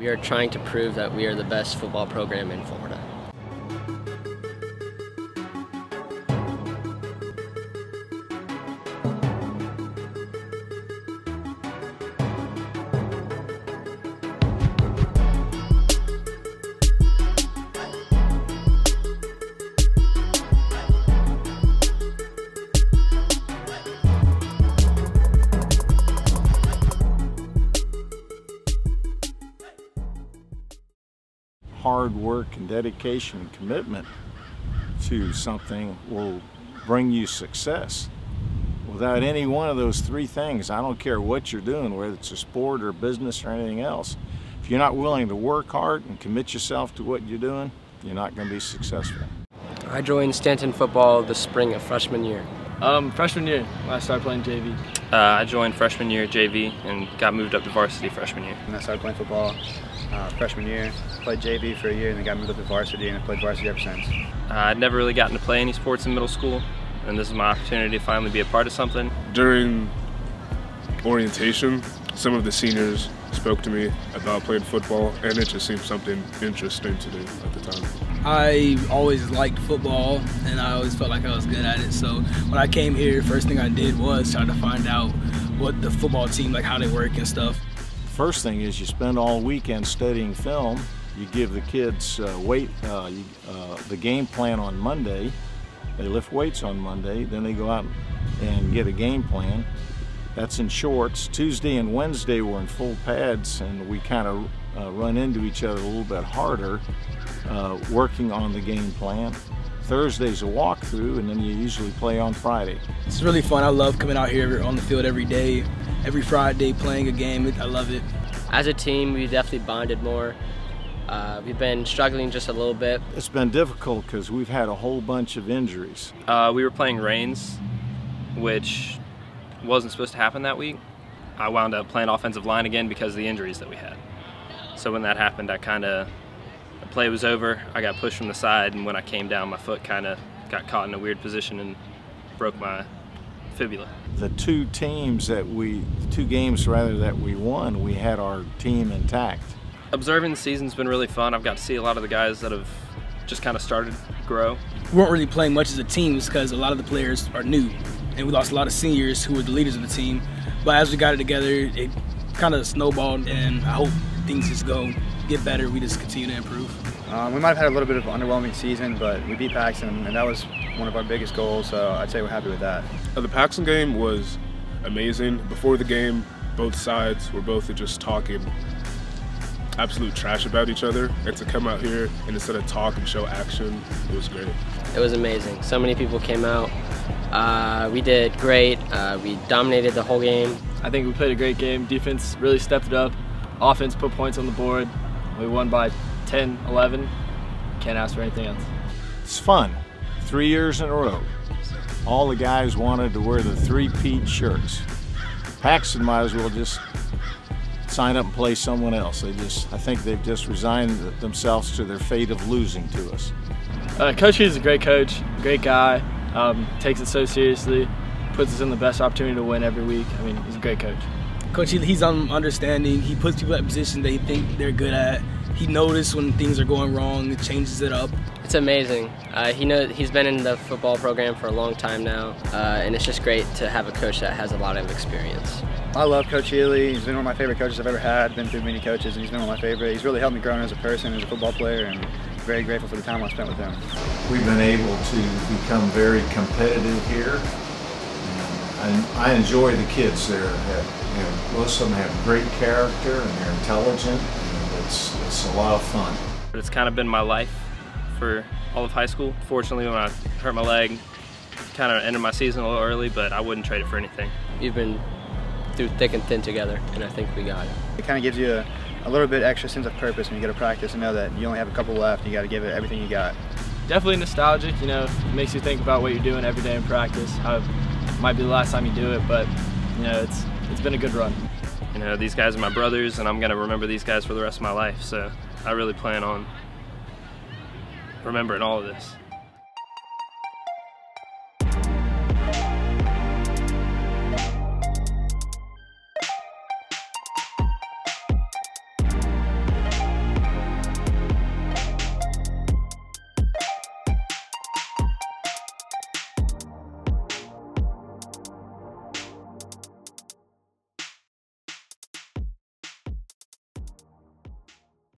We are trying to prove that we are the best football program in Florida. Hard work and dedication and commitment to something will bring you success. Without any one of those three things, I don't care what you're doing, whether it's a sport or business or anything else, if you're not willing to work hard and commit yourself to what you're doing, you're not going to be successful. I joined Stanton football the spring of freshman year. Um, freshman year when I started playing JV. Uh, I joined freshman year JV and got moved up to varsity freshman year. And I started playing football uh, freshman year, played JV for a year, and then got moved up to varsity, and I played varsity ever since. Uh, I'd never really gotten to play any sports in middle school, and this is my opportunity to finally be a part of something. During orientation, some of the seniors spoke to me about playing football, and it just seemed something interesting to do at the time. I always liked football, and I always felt like I was good at it. So when I came here, first thing I did was try to find out what the football team, like how they work and stuff. First thing is you spend all weekend studying film. You give the kids uh, weight, uh, you, uh, the game plan on Monday. They lift weights on Monday. Then they go out and get a game plan. That's in shorts. Tuesday and Wednesday we're in full pads and we kind of uh, run into each other a little bit harder uh, working on the game plan. Thursday's a walkthrough and then you usually play on Friday. It's really fun. I love coming out here on the field every day, every Friday playing a game. I love it. As a team, we definitely bonded more. Uh, we've been struggling just a little bit. It's been difficult because we've had a whole bunch of injuries. Uh, we were playing Raines, which wasn't supposed to happen that week. I wound up playing offensive line again because of the injuries that we had. So when that happened, I kind of, the play was over, I got pushed from the side, and when I came down, my foot kind of got caught in a weird position and broke my fibula. The two teams that we, two games rather that we won, we had our team intact. Observing the season's been really fun. I've got to see a lot of the guys that have just kind of started grow. We weren't really playing much as a team because a lot of the players are new, and we lost a lot of seniors who were the leaders of the team. But as we got it together, it kind of snowballed, and I hope things just go get better. We just continue to improve. Um, we might have had a little bit of an underwhelming season, but we beat Paxon, and that was one of our biggest goals, so I'd say we're happy with that. The Paxon game was amazing. Before the game, both sides were both just talking absolute trash about each other, and to come out here and instead of talk and show action, it was great. It was amazing. So many people came out. Uh, we did great. Uh, we dominated the whole game. I think we played a great game. Defense really stepped it up. Offense put points on the board. We won by 10, 11. Can't ask for anything else. It's fun. Three years in a row. All the guys wanted to wear the three-peat shirts. Paxon might as well just sign up and play someone else. They just, I think they've just resigned themselves to their fate of losing to us. Uh, coach Hughes is a great coach, great guy, um, takes it so seriously, puts us in the best opportunity to win every week. I mean, he's a great coach. Coach, he's on understanding. He puts people at positions they think they're good at. He notices when things are going wrong, changes it up. It's amazing. Uh, he know he's been in the football program for a long time now, uh, and it's just great to have a coach that has a lot of experience. I love Coach Healey. He's been one of my favorite coaches I've ever had. Been through many coaches, and he's been one of my favorite. He's really helped me grow as a person, as a football player, and very grateful for the time I spent with him. We've been able to become very competitive here. And I enjoy the kids there. Have, you know, most of them have great character and they're intelligent. And it's, it's a lot of fun. It's kind of been my life for all of high school. Fortunately, when I hurt my leg, kind of ended my season a little early, but I wouldn't trade it for anything. We've been through thick and thin together, and I think we got it. It kind of gives you a, a little bit extra sense of purpose when you go to practice and know that you only have a couple left. You got to give it everything you got. Definitely nostalgic. You know, makes you think about what you're doing every day in practice. How it might be the last time you do it, but you know, it's it's been a good run. You know, these guys are my brothers, and I'm gonna remember these guys for the rest of my life. So I really plan on remembering all of this.